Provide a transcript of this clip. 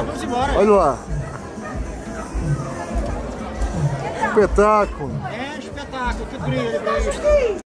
Tá, vamos embora. Olha lá. Espetáculo. É espetáculo, que brilho.